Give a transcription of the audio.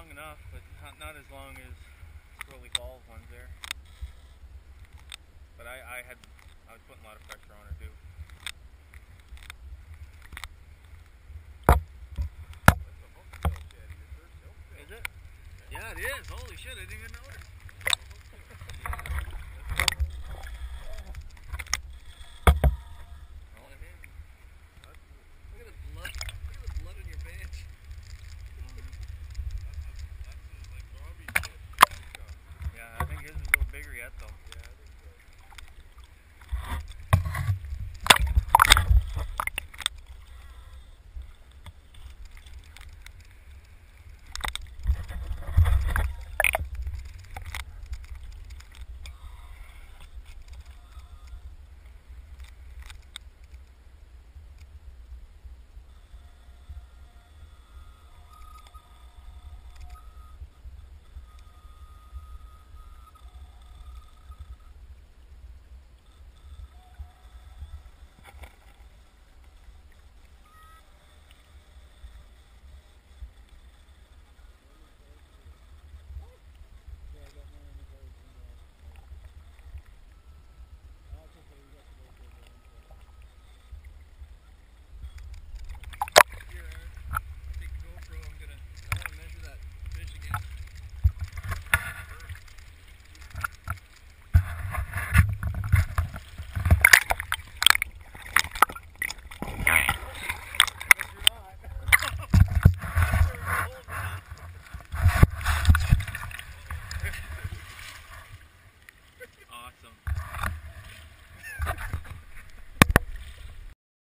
Long enough, but not as long as Swirly Falls one's there. But I, I had, I was putting a lot of pressure on her too. Is it? Yeah, it is. Holy shit, I didn't even notice.